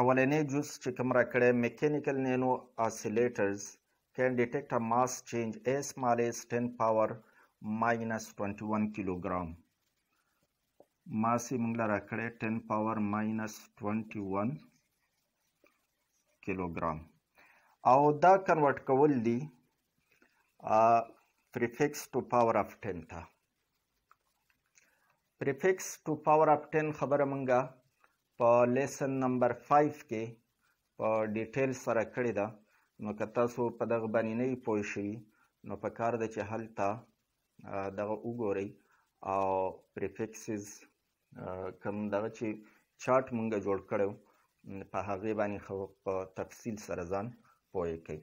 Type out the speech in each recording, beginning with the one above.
اولنې جز چې کوم را کړی میکانیکل نینو آسیلیټرز کین ډیټیکټ ا ماس چینج ای سمال ایز 10 پاور ماینس 21 کیلوګرام ماسي موږ را کړی 10 پاور ماینس 21 کیلوګرام او دا کنورټ کول دي پریفکس ټو پاور اف 10 ته پریفکس ټو پاور اف 10 خبره مونږه په لیسن نمبر 5 کې په ډیټیل سره کړې ده نو که تاسو په دغه باندې نه پوه شئ نو په کار ده چې هلته دغه وګورئ او پریفکسز کوم دغه چې چارت مونږه جوړ کړو په هغه باندې خو په تفصیل سره ځان پوهه کوي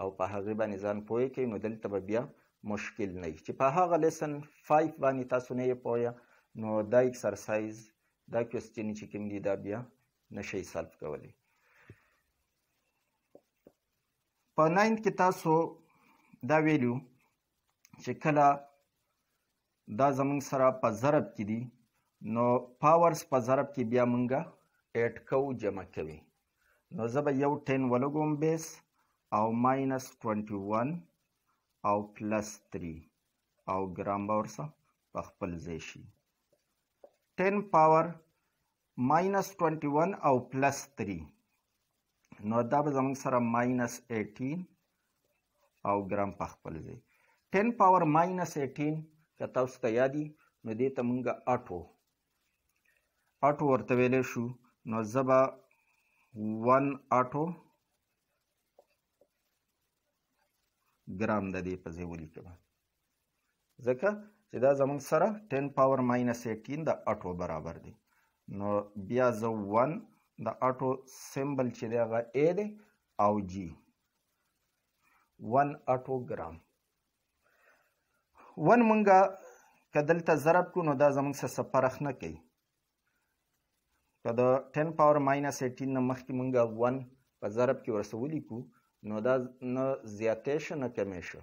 او په هغه باندې ځان پوهه کوي نو دلته به بیا مشکل نه وي چې په هغه لیسن 5 باندې تاسو نه یې پوهه نو دا ایکسرسایز دا کوېسچن چې کوم دي دا بیا نشئ سالف کولی په ناینت کې تاسو دا ویلو چې کله دا زمونږ سره په ضرب کې دي نو پاورز په ضرب کې بیا مونږه ایټ کو جمع کوي نو زه به یو ټین ولګوم بیس او ماینس 21 او پلس 3 او ګرام به ورسه په خپل ځای شي 10 پاور ماینس 21 او پلس 3 نو دا به زموږ سره ماینس 18 او ګرام په خپل ځای 10 پاور ماینس 18 که تاسو ته یادي نو دې ته مونږه اټو اټو ورته ویلی شو نو زه به 1 اټو ګرام د دې په ځای ولیکم ځکه چې دا زموږ سره 10 پاور ماینس 18 د اټو برابر دی نو بیا زه 1 د اټو سیمبل چې دی هغه ا دی او جی 1 اټو ګرام 1 مونږه که دلته ضرب کو نو دا زموږ سره څه فرق نه کوي که د 10 پاور ماینس 18 نه مخکې مونږه 1 په ضرب کې ورسه ولیکو نو دا نه زیاتې شو نه کمې شو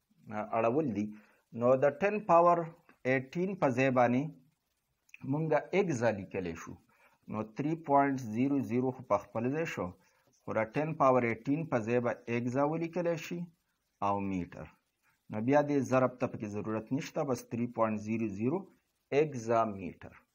اړول دي نو د 10 پاور 18 په ځای باندې مونږه ایگزا لیکلی شو نو 3.00 خو په خپل ځای شو خو د 10 پاور 18 په ځای به ایگزا ولیکلی شي او میټر نو بیا دې ضرب ته پکې ضرورت نشته بس 3.00 ایگزا میټر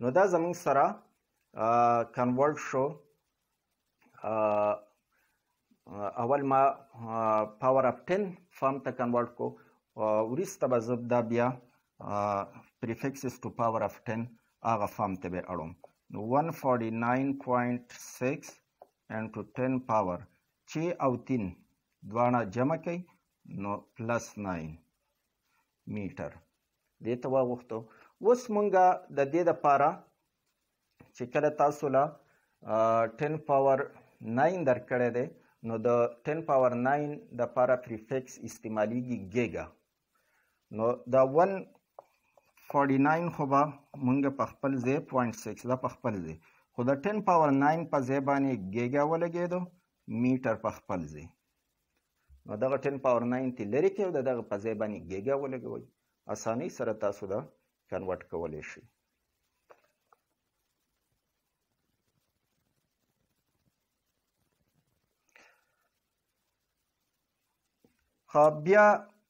نو دا زمونږ سره کنورټ شو اول ما پاور اف 10 فارم ته کنورټ کو وروسته به زه دا بیا پریفکسز ټو پاور اف 10 هغه فارم ته به اړوم نو 149.6 انټو 10 پاور چې او 3 دواړه جمع کړئ نو پلس 9 میټر دې ته واغوښتو اوس مونږه د دې د پاره چې کله تاسو له 10 پاور 9 درکړی دی نو د 10 پاور 9 د پاره پریفکس استعمالیږي ګیګا نو دا 149 خو به مونږ په خپل ځای 0.6 دا په خپل ځای خو د 10 پاور 9 په ځای باندې ګیګا ولګېدو میټر په خپل ځای نو دغه ټین پاور ناین تی لرې کې او د دغه په ځای باندې ګیګا ولګوئ اسانۍ سره تاسو دا کنورټ کولی شئ بیا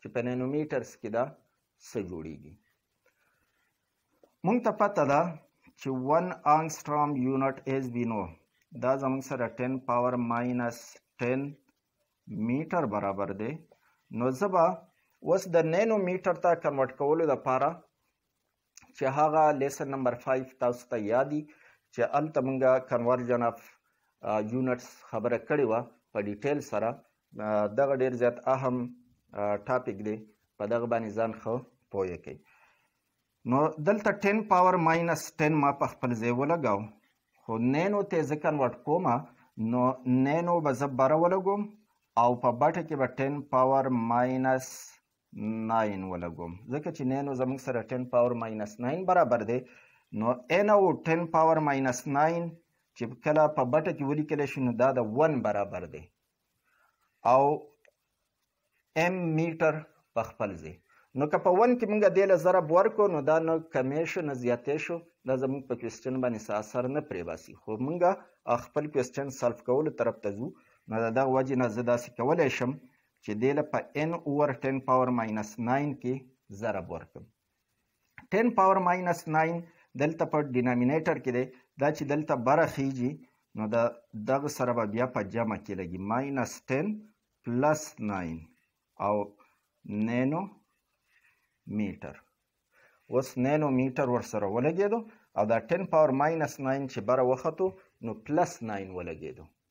چې په نانومیټرز کې دا څه جوړیږي مونږ ته پته ده چې 1 آنګستروم یونټ ایز وی نو دا زمونږ سره 10 پاور ماینس 10 میټر برابر دی نو زبا اوس د نانو میټر ته کنورټ کولو لپاره چې هغه لیسن نمبر 5 تاسو ته یادی چې الته مونږه کنورژن اف یونټس خبره کړې و په ډیټیل سره دغه ډیر زیات اهم ټاپک دی په دغه باندې ځان خو پوهه کوي نو دلته 10 پاور ماینس 10 ما په خپل ځای ولګاو خو نینو ته ځکه کنورټ کوم نو نینو به زه بره ولګوم او په بټه کې به 10 پاور ماینس 9 ولګوم ځکه چې 9 نو زموږ سره 10 پاور ماینس 9 برابر دی نو n او 10 پاور ماینس 9 چې کله په بټه کې ولیکل شي نو دا د 1 برابر دی او m میټر په خپل ځای نو که په 1 کې موږ دې له ضرب ورکو نو دا نو کمې شو نه زیاتې شو دا زموږ په کوېسچن باندې څه اثر نه پرې باسي خو موږ خپل کوېسچن سلف کولو طرف ته ځو نو د دغه وجې نه زه داسې کولی شم چې دې له په n اوور 10 پاور ماینس 9 کې ضرب ورکم 10 پاور ماینس 9 دلته په ډینامینیټر کې دی دا چې دلته بره خیږي نو د دغه سره به بیا په جمع کې لګي ماینس 10 پلس 9 او نینو میټر اوس نینو میټر ورسره ولګېدو او دا 10 پاور ماینس 9 چې بره وختو نو پلس 9 ولګېدو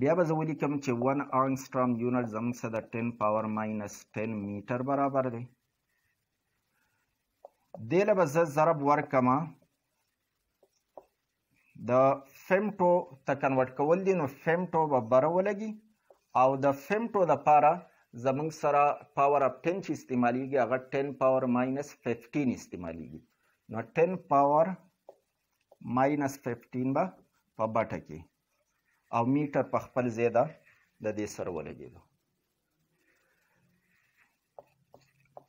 بیا به زه ولیکم چې 1 آنګسټرام یونټ زموږ سره د 10 پاور ماینس 10 میټر برابر دی دې له به زه ضرب ورکم د فیمټو ته کنورټ کول دي نو فیمټو به بره ولګي او د فیمټو لپاره زموږ سره پاور اف 10 چې استعمالیږي هغه 10 پاور ماینس 15 استعمالیږي نو 10 پاور ماینس 15 به په بټه کې او میټر په خپل ځای ده د دې سره ولګېدو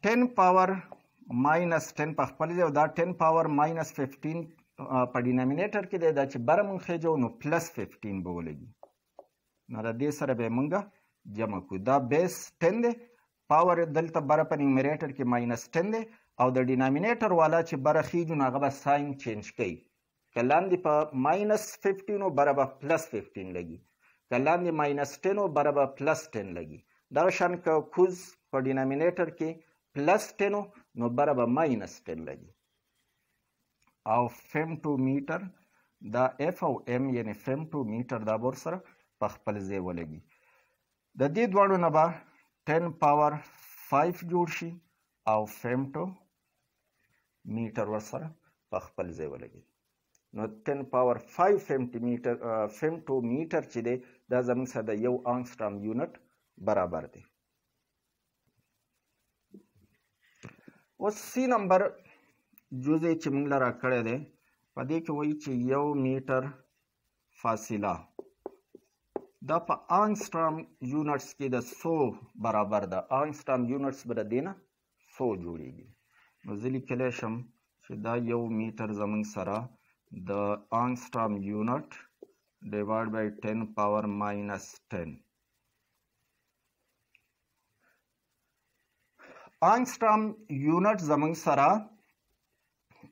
10 پاور ماینس 10 په خپل ځای او دا 10 پاور ماینس 15 په ډینامینیټر کې دی دا چې بره مونږ خېجو نو پلس 15 به ولګي نو د دې سره به مونږ جمع کړو دا بیس 10 دی پاور دلته بره په نیومریټر کې ماینس 10 دی او د ډینامینیټر والا چې بره خېږو نو هغه به ساین چینج کوي که لاندې په ماینس 15 او بره به پلس 15 لګي که لاندې ماینس 10 او بره به پلس 10 لګي دغه شان که کوز په ډینامینیټر کې پلس 10 نو بره به ماینس 10 لګي او فیمټو میټر دا اف او ام یعنی فیمټو میټر دا بور سره په خپل ځای ولګي د دې دواړو نه به 10 پاور 5 جوړ شي او فیمټو میټر ورسره په خپل ځای ولګي نو 10 پاور 5 فیمټو میټر فیمټو میټر چې دی دا زموږ سره د یو آنګسټرام یونټ برابر دی اوس سی نمبر جزء چې موږ لره کړی دی په دې کې وایي چې یو میټر فاصله دا په آنګسترام یونټس کې د سو برابر ده آنګسترام یونټس به د دې نه سو جوړېږي نو زه لیکلی شم چې دا یو میټر زموږ سره د آنګسترام یونټ ډیوایډ بای ټین پاور ماینس ټین آنګسټرام یونټ زمونږ سره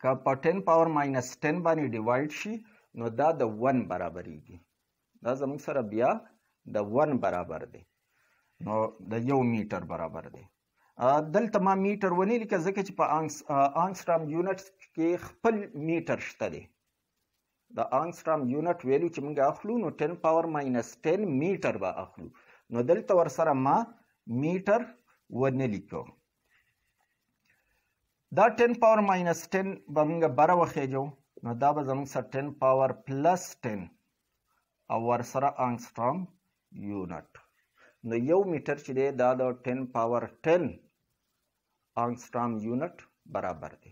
که په 10 پاور ماینس 10 باندې ډیوایډ شي نو دا د 1 برابرېږي دا زمونږ سره بیا د 1 برابر دی نو د یو میټر برابر دی دلته ما میټر ونی لیکه ځکه چې په آنګسټرام یونټ کې خپل میټر شته دی د آنګسترام یونټ ویلو چې موږ اخلو نو 10 پاور ماینس 10 میټر به اخلو نو دلته ورسره ما میټر ونه لیکو دا 10 پاور ماینس 10 به موږ بره وخېجو نو دا به زموږ سره 10 پاور پلس 10 او ورسره آنګسترام یونټ نو یو میټر چې دی دا د 10 پاور 10 آنګسترام یونټ برابر دی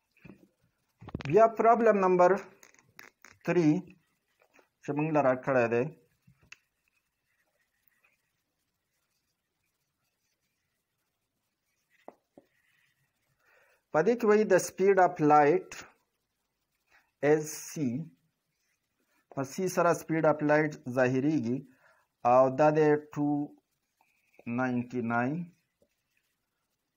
بیا پرابلم نمبر 3 چې موږ لرا کړی دی په دې کې وایي د سپیډ اف لایټ از سی په سی سره سپیډ اف لایټ ظاهریږي او دا د 299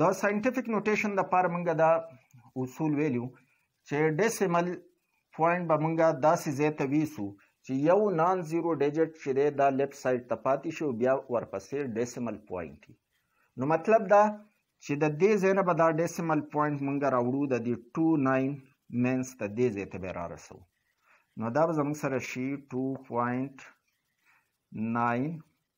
دا ساينټیفیک نوټیشن د پاره مونږه دا اصول ویلو چې ډیسیمل پوینټ به مونږه داسې ځای ته ویسو چې یو نان زیرو ډیجټ چې دی دا لیفټ سایډ ته پاتې شي او بیا ورپسې ډیسیمل پوینټ نو مطلب دا چې د دې ځای نه به دا ډیسیمل پوینټ مونږ راوړو د دې ټو ناین مینس ته دې ځای ته به را رسو نو دا به زموږ سره شي ټو پوینټ ناین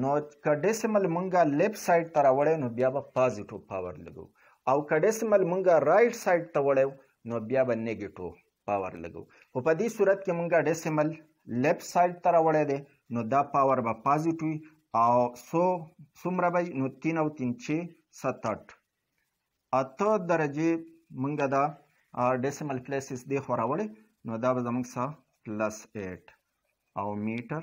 نو که ډیسیمل مونږه لیفټ سایډ ته راوړی نو بیا به پازیټو پاور لګو او که ډیسیمل مونږه رائټ سایډ ته وړی نو بیا به نیګیټو پاور لګو خو په دې صورت کې مونږه ډیسیمل لیفټ سایډ ته راوړی دی نو دا پاور به پازیټو او سو څومره به نو 3 او 3 چې 67 اته درجه مونږه دا ډیسیمل پلیسز دی خو راوړی نو دا به زمونږ سره پلس 8 او میټر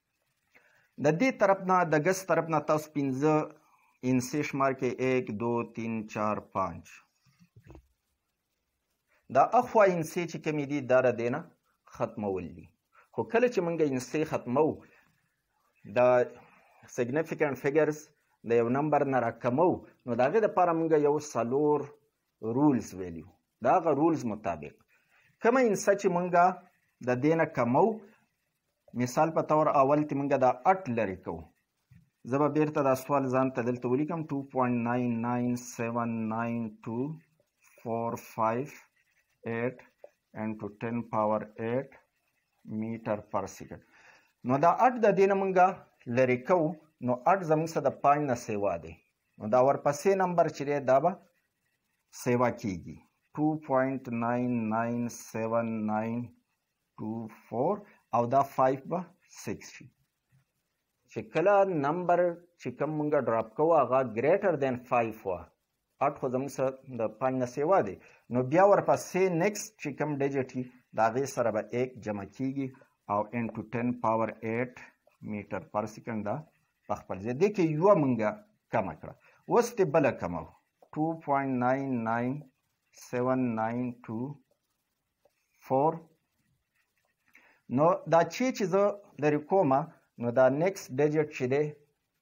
د دې طرف نه د ګس طرف نه تاسو 15 انسې شمار کې 1 2 3 4 5 دا اخوا انسې چې کمی دي دا را دینه ختمول دي خو کله چې مونږ انسې ختمو دا سیګنیفیکانټ فیګرز د یو نمبر نه راکمو نو داغه د لپاره مونږ یو سلور رولز ویلیو دا غ رولز مطابق کما انسا چې مونږه د دینه کمو مثال په تور اول کې موږ دا اټ لري کوو زه به بیرته دا سوال ځان ته دلته ولیکم 2.9979245 into 10 power 8 میټر پر سیکنډ نو دا اټ د دینه موږ لري کوو نو اټ زموږ سره د پاین نه سیوا دی نو دا ورپسې نمبر چې دی دا به سیوا کیږي 2.9979 2 4 او دا 5 به 6 شي چې کله نمبر چې کوم موږ ډراپ کوو هغه ګریټر دین 5 وه اټ خو زموږ سره د 5 نه سیوا دی نو بیا ورپسې نیکسټ چې کوم ډیجټ وي د هغې سره به 1 جمع کیږي او انټو 10 پاور 8 میټر پر سیکنډ ده په خپل ځای دې کې یوه موږ کمه کړه اوس دې بله کمه 2.99792 4 نو دا چې چې زه لري کومه نو دا نیکسټ ډیجټ چې دی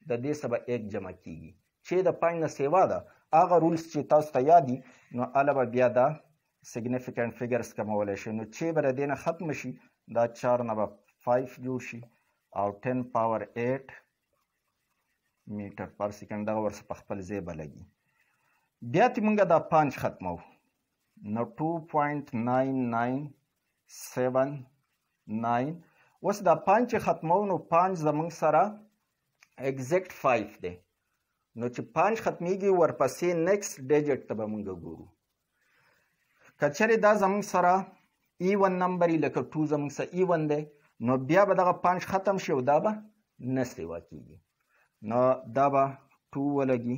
د دې سبا 1 جمع کیږي چې د پنځ نه سیوا ده هغه رولز چې تاسو ته یاد دي نو اله به بیا دا سیګنیفیکانټ فیګرز کمولی شي نو چې به د دې نه ختم شي دا 4 نه به 5 جوړ شي او 10 پاور 8 میټر پر سکند دغه ورسره په خپل ځای به لګي بیا تی مونږه دا 5 ختمو نو 2.9979 اوس دا پنځ چې ختمو نو پنځ زمونږ سره ایگزیکټ 5 دی نو چې پنځ ختمیږي ورپسې نیکسټ ډیجټ ته به مونږ ګورو کچره دا زمونږ سره ایون نمبر لکه 2 زمونږ سره ایون دی نو بیا به دغه پنځ ختم شي او دا به نه سیوا کیږي نو دا به 2 ولګي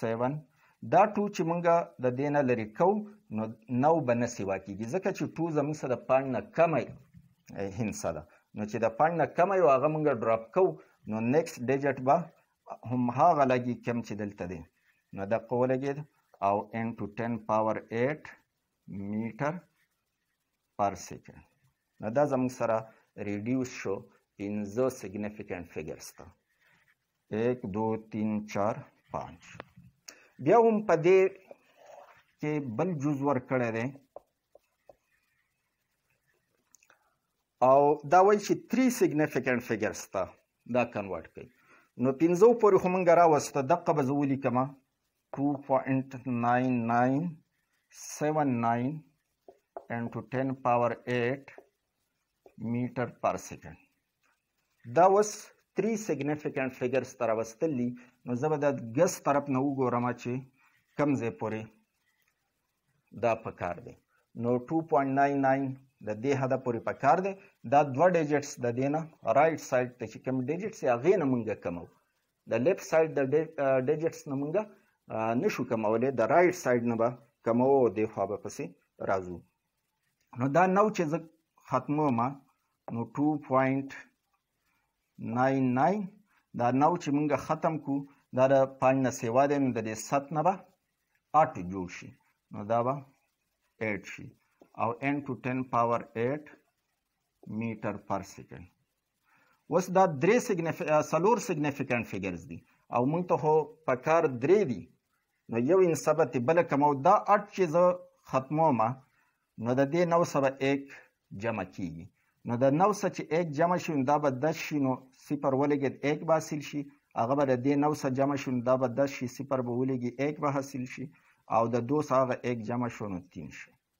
7 دا ټو چې مونږه د دې نه لرې کو نو نو به نه سیوا کېږي ځکه چې ټو زموږ سره د پاڼ نه کمی هنسه ده نو چې د پاڼ نه کمی و هغه مونږه ډراپ کو نو نیکسټ ډیجټ به هم هغه لګي کم چې دلته دی نو دا قوه لګېد او انټو 10 پاور 8 میټر پر سیکنډ نو دا زموږ سره ریډیوس شو پنځه سیګنیفیکنټ فیګرز ته ایک دو تین چار پانچ بیا هم په دې کې بل جز ورکړی دی او دا وایي چې تری سیګنیفیکنټ فیګرز ته دا کنورټ کوي نو پنځو پورې خو مونږ راوسته دقه به زه ولیکم 2.9979 into 10 power 8 میټر پر سیکنډ دا اوس 3 سیګنیفیکانټ فیګرز تر واستل دي نو زه به د ګس طرف نه وګورم چې کم ځای پورې دا پکار دی نو 2.99 د دې حد پورې پکار دی دا دوه ډیجټس د دینه رائټ ساید ته چې کوم ډیجټس هغه نه مونږه کمو د لیفټ ساید د ډیجټس نه مونږه نشو کمولې د رایټ ساید نه به کمو دی خو به پسې راځو نو دا نو چې زه ختمو ما نو 2.99 دا نو چې مونږه ختم کو دا د پنځ نه سیوا دی نو د دې ست نه به 8 جوړ شي نو دا به 8 شي او n to 10 power 8 میټر پر سیکنډ اوس دا درې څلور سیګنیفیکانټ فیګرز دي او موږ ته خو په کار درې دي نو یو ان سبا تی بل کم او دا اټ چې زه ختموم نو د دې نو سبا 1 جمع کیږي نو د نو سره چې 1 جمع شي دا به 10 شي نو 0 ولګید 1 به حاصل شي هغه به د دې نو سره جمع شي دا به 10 شي 0 به ولګي 1 به حاصل شي او د 2 سره 1 جمع شي نو 3 شي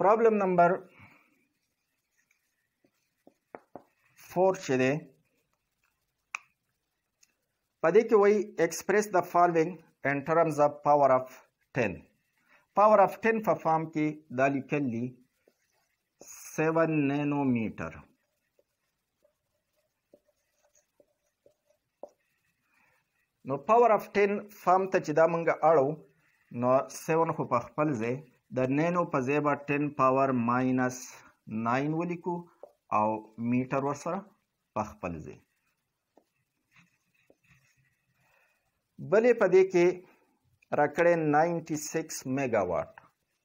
پرابلم نمبر 4 چې دی په دې کې وایي ایکسپریس د فالوینګ ان ټرمز اف پاور اف 10 پاور اف 10 په فارم کې دا لیکل دي سیون نینو میټر نو پاور اف 10 فارم ته چې دا مونږ اړو نو 7 خو په خپل ځای د نینو په ځای به 10 پاور ماینس 9 ولیکو او میټر ورسره په خپل ځای بلې په دې کې راکړې 96 میګاواټ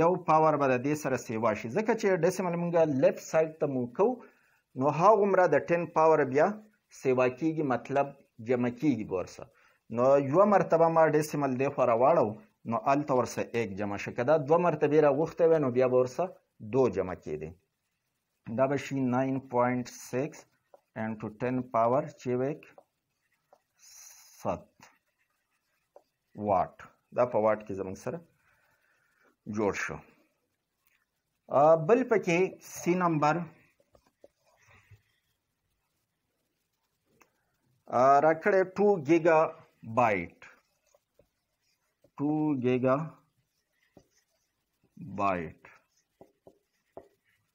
یو پاور به د دې سره سیوا شي ځکه چې ډیسیمل مونږ لیفټ سایډ ته مو کو نو هغومره د 10 پاور بیا سیوا کیږي مطلب جمع کیږي ورسره نو یو مرتبه ما ډیسیمل دی خو راواړو نو الته ورسه 1 جمع شي کدا دوه مرتبه را غوښته وي نو بیا ورسه 2 جمع کیدي دا به شي 9.6 into 10 power چې وک ست واټ دا په واټ کې زموږ سره جوړ شو بل پکې سی نمبر راکړې 2 ګیگا بایټ 2 ګیگا بایټ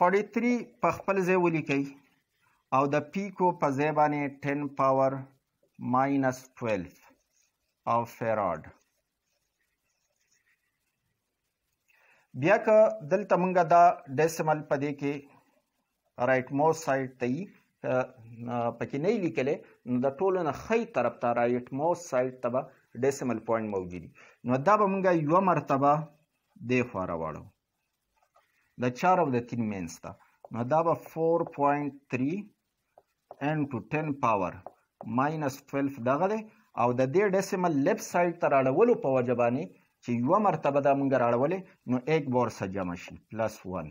43 په خپل ځای ولیکئ او د پیکو په ځای باندې 10 پاور ماینس 12 او فیراډ بیا که دلته مونږ دا ډیسیمل په دې کې رائټ مور سایت ته یي پکې نه لیکلې نو د ټولو نه خی طرف ته رائټ مور سایت ته به ډیسیمل پوینټ موجودي نو دا به مونږه یو مرتبه دی خو راوړو د 4 او د 3 مینس ته نو دا به 4.3 n to 10 پاور ماینس 12 دغه دی او د دې ډیسیمل لیفټ سایډ تر اړولو په وجه باندې چې یو مرتبه دا مونږ راړولې نو 1 بور سره جمع شي پلس 1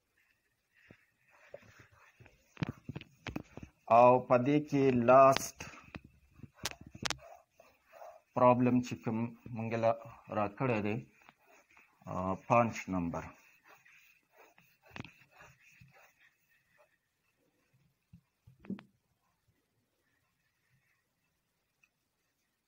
او په دې کې لاست پرابلم چې کوم مونږ له راکړی دی پنځ نمبر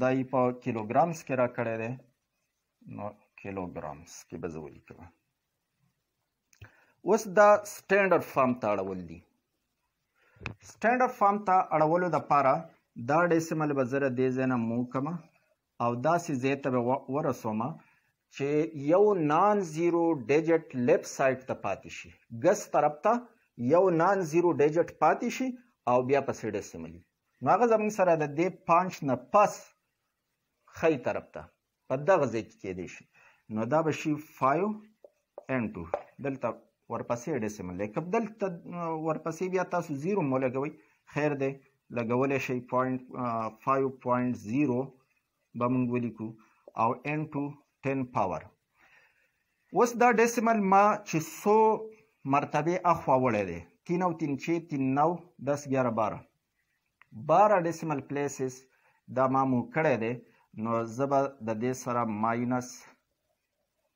دا یې په کیلوګرامز کې راکړی دی نو کیلوګرامز کې به زه ولیکم اوس دا سټانډرډ فارم ته اړول دي سټانډرډ فارم ته اړولو دپاره دا ډیسیمل به زه دې ځای نه موو کړم او داسې ځای ته به ورسوم چې یو نان زیرو ډیجټ لیب سایډ ته پاتې شي ګس طرف ته یو نان زیرو ډیجټ پاتې شي او بیا پسې ډیسیمل نو هغه زموږ سره د دې پانچ نه پس خی طرف ته په دغه ځای کې کېدی شي نو دا به شي فایو ان ټو دلته ورپسې ډیسیمل دی که دلته ورپسې بیا تاسو زیرو مو لګوئ خیر دی لګولی شئ پوینټ فایو پوینټ زیرو به مونږ ولیکو او انټو 10 پاور اوس دا ډیسیمل ما چې څو مرتبه اخوا وړی دی تین او تین چې تین نو دس ګیاره باره باره ډیسیمل پلیسز دا ما مو کړی دی نو زه به د دې سره ماینس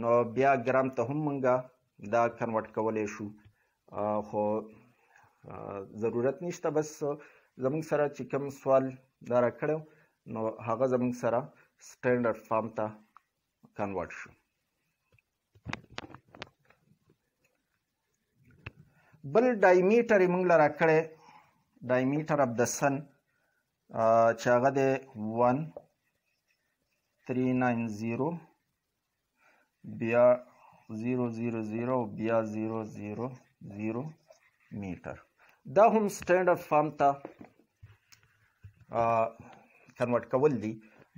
نو بیا ګرام ته هم مونږه دا کنورټ کولای شو خو ضرورت نشته بس زمونږ سره چې کوم سوال دا را کړو نو هغه زمونږ سره سټانډرډ فارم ته کنورټ شو بل ډایمیټر یې موږ له راکړی ډایمیټر اف د سن چې هغه دی ون تھری ناین زیرو بیا 000 او بیا 000 میټر دا هم سټانډرډ فارم ته کنورټ کول دي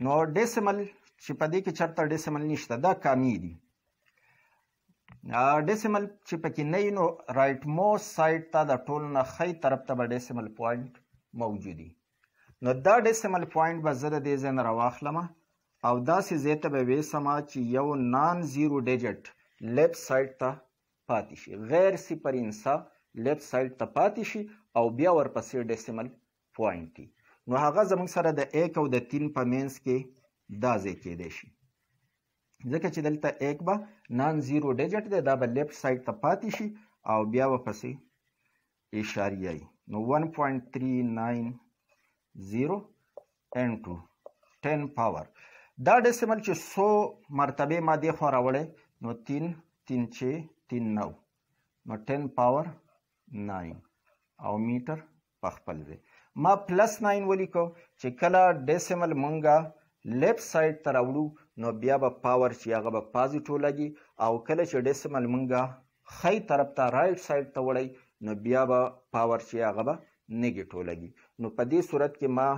نو ډیسیمل چې په دې کې چرته ډیسیمل نشته دا کامی دي ډیسیمل چې پکې نه نو رائټ مو سایډ ته د ټول نه خی طرف ته به ډیسیمل پوینټ موجودي نو دا ډیسیمل پوینټ به زه د دې ځای نه راواخلم او داسې ځای ته به ویسم چې یو نان زیرو ډیجټ لیفټ سایډ ته پاتې شي غیر صفر انسا لیفټ سایډ ته پاتې شي او بیا ورپسې ډیسیمل پوینټ دي نو هغه زموږ سره د 1 او د 3 په مینس کې دا ځای کېدای شي ځکه چې دلته 1 به نان زیرو ډیجټ دی دا به لیفټ سایډ ته پاتې شي او بیا به پسې اشاریه نو 1.390 انټو 10 پاور دا ډیسیمل چې سو مرتبه ما دی خو راوړې نو 3 3 چې 3 نو نو 10 پاور 9 او میټر په خپل ځای ما پلس 9 ولیکو چې کله ډیسیمل مونږه لیفت ساید ته راوړو نو بیا به پاور چې هغه به پازیټو لګي او کله چې ډیسیمل مونږه ښی طرف ته رایټ سایډ ته وړی نو بیا به پاور چې هغه به نیګیټو لګي نو په دې صورت کې ما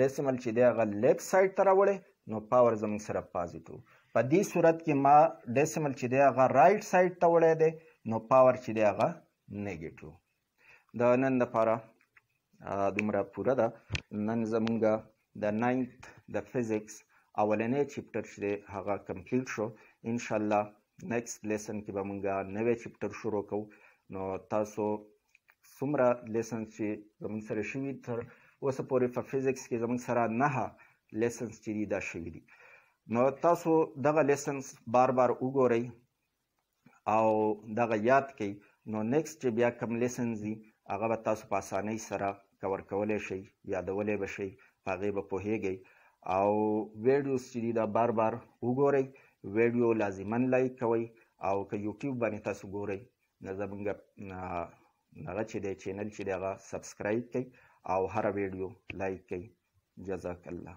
ډیسیمل چې دی هغه لیفټ سایډ ته راوړی نو پاور زموږ سره پازیټو په دې صورت کې ما ډیسیمل چې دی هغه رایټ سایډ ته وړی دی نو پاور چې دی هغه نیګیټو د نن لپاره دومره پوره ده نن زمونږ د ناینت د فزیکس اولنې چپټر چې دی هغه کمپلیټ شو انشاءالله نیکسټ لیسن کې به مونږ نوی چپټر شروع کوو نو تاسو څومره لیسنس چې زمونږ سره شوي تر اوسه پورې په فزیکس کې زمونږ سره نه لیسنس چې دي دا شوي دي نو تاسو دغه لیسنس بار بار وګورئ او دغه یاد کړئ نو نیکسټ چې بیا کوم لیسنز دي هغه به تاسو په اسانۍ سره کور کولی شئ یادولی به شئ په هغې به پوهیږئ او ویډیوز چې دي دا بار بار وګورئ ویډیو لازما لایک کوئ او که یوټیوب باندې تاسو ګورئ نو زمونږ هغه چې دی چینل چې دی هغه سبسکرایب کړئ او هره ویډیو لایک کړئ جزاک الله